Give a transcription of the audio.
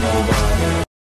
no